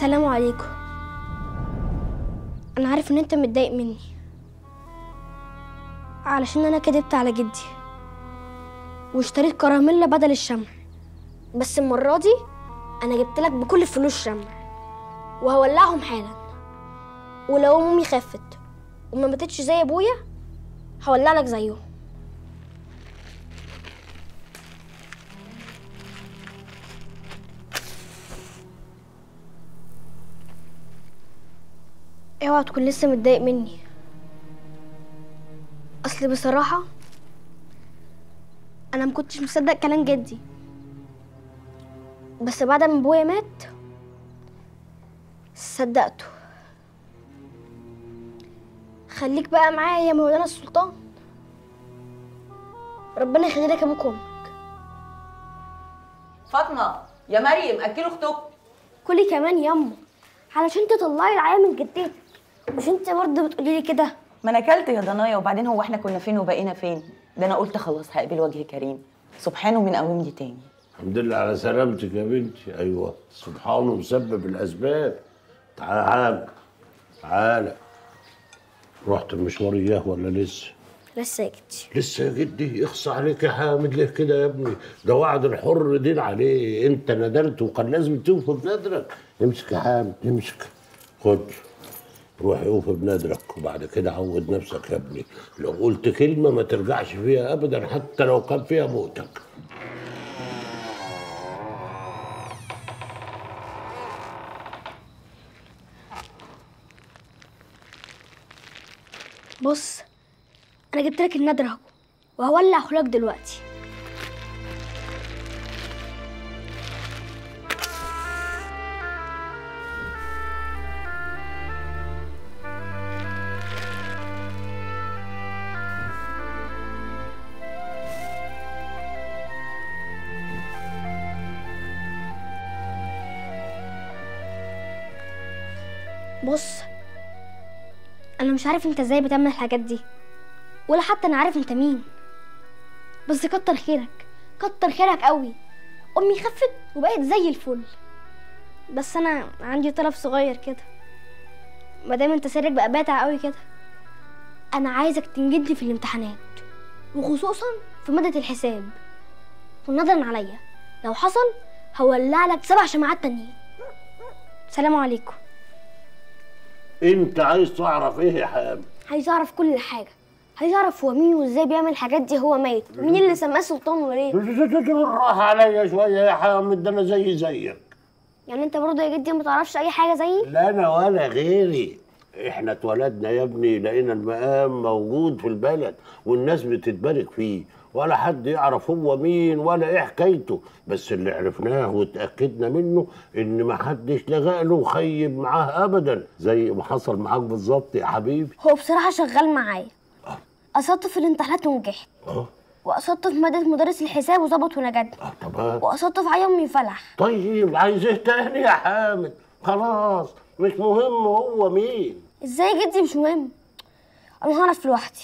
سلام عليكم. أنا عارف إن أنت متضايق مني. علشان أنا كدبت على جدي. واشتريت كراميلا بدل الشمع. بس المرة دي أنا جبت لك بكل فلوس شمع. وهولعهم حالا. ولو أمي خافت وما ماتتش زي أبويا هولع لك زيهم. اوعى تكون لسه متضايق مني. اصل بصراحة أنا ما كنتش مصدق كلام جدي. بس بعد ما ابويا مات صدقته. خليك بقى معايا يا مولانا السلطان. ربنا يخلي لك أبوك وامك فاطمة يا مريم أكلوا أختك كلي كمان ياما علشان تطلعي العيا من جدتك. مش انت برضه بتقولي لي كده؟ ما أنا اكلت يا ضنايا وبعدين هو إحنا كنا فين وبقينا فين؟ ده أنا قلت خلاص هقابل وجه كريم. سبحانه من قومني تاني. الحمد لله على سلامتك يا بنتي. أيوه. سبحانه مسبب الأسباب. تعال تعال. رحت المشوار إياه ولا لسه؟ لسه يا جدي. لسه يا جدي؟ اخصى عليك يا حامد. ليه كده يا ابني؟ ده وعد الحر دين عليه. انت ندرت وكان لازم توفي بنادرك امسك يا حامد امسك. خد. روح اوفي بنادرك وبعد كده عود نفسك يا ابني. لو قلت كلمة ما ترجعش فيها ابدا حتى لو كان فيها موتك. بص أنا جبت لك النادر أهو وهولع خلاك دلوقتي. بص أنا مش عارف أنت إزاي بتعمل الحاجات دي ولا حتى أنا عارف أنت مين. بس كتر خيرك كتر خيرك قوي. أمي خفت وبقت زي الفل. بس أنا عندي طلب صغير كده. ما دام أنت سرك بقى باتع قوي كده أنا عايزك تنجدني في الامتحانات وخصوصا في مادة الحساب. ونظرا عليا لو حصل هولع لك سبع شماعات تانيين. سلام عليكم. انت عايز تعرف إيه يا حامد عايز اعرف كل حاجة. عايز اعرف هو مين وازاي بيعمل الحاجات دي هو ميت. مين اللي سماه سلطان وليه؟ بالراحه عليا شوية يا حامد ده أنا زي زيك. يعني انت برضه يا جدي ما تعرفش اي حاجة زيي؟ لا أنا ولا غيري. إحنا اتولدنا يا ابني لقينا المقام موجود في البلد والناس بتتبارك فيه. ولا حد يعرف هو مين ولا إيه حكايته. بس اللي عرفناه واتأكدنا منه إن ما حدش لغى له وخيب معاه ابدا زي ما حصل معاك بالظبط يا حبيبي. هو بصراحة شغال معايا. قصدت في الامتحانات ونجحت. أه؟ وقصدت في ماده مدرس الحساب وظبط ونجدني أه تمام وقصدت في عيا امي فلح طيب عايز إيه تاني يا حامد؟ خلاص مش مهم هو مين. إزاي جدي؟ مش مهم. أنا هعرف لوحدي.